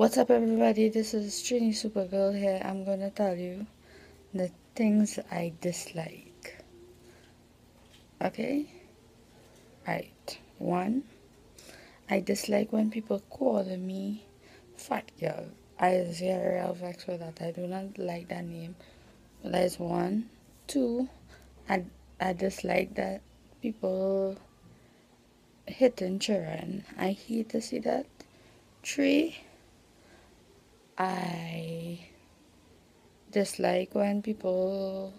What's up, everybody? This is Trini Supergirl here. I'm gonna tell you the things I dislike. Okay? Right. One, I dislike when people call me fat girl. I was very vexed with that. I do not like that name. That is one. Two, I, I dislike that people hitting children. I hate to see that. Three, I dislike when people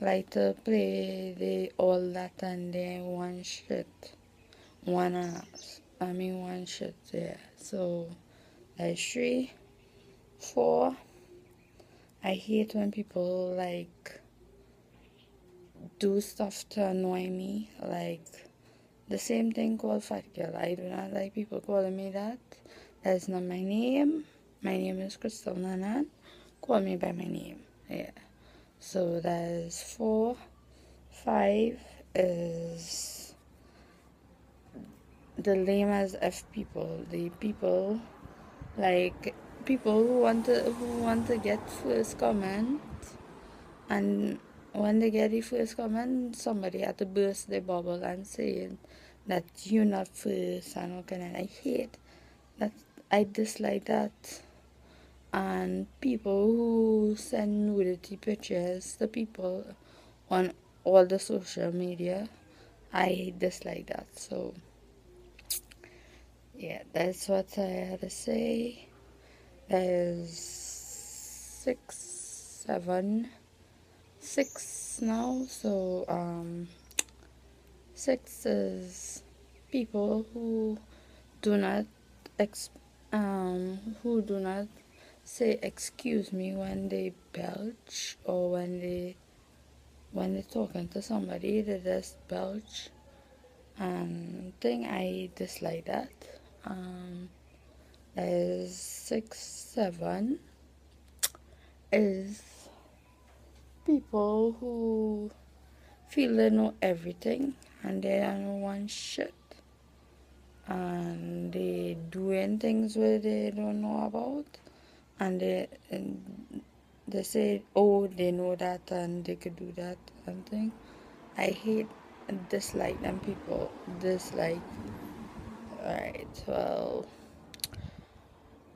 like to play the all that and then one shit, one ass. I mean one shit, yeah. So that's three. Four. I hate when people like do stuff to annoy me, like the same thing called fat girl. I do not like people calling me that. That's not my name. My name is Crystal Nanan. Call me by my name. Yeah. So that's four. Five is the lame as F people. The people like people who want to who want to get first comment and when they get the first comment somebody had to burst the bubble and saying that you're not first and kind of I hate that I dislike that and people who send nudity pictures to people on all the social media. I dislike that so yeah that's what i had to say. There's six seven six now so um six is people who do not ex um who do not say excuse me when they belch or when they when they're talking to somebody they just belch. And thing I dislike that. Um is six seven is people who feel they know everything and they don't know one shit. And they doing things where they don't know about and they and they say oh they know that and they could do that and thing. I hate and dislike them people. Dislike. Alright well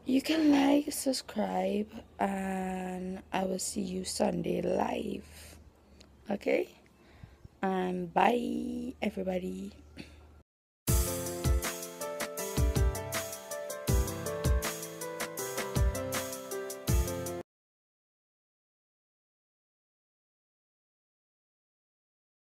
you can like subscribe and i will see you sunday live. Okay? And bye everybody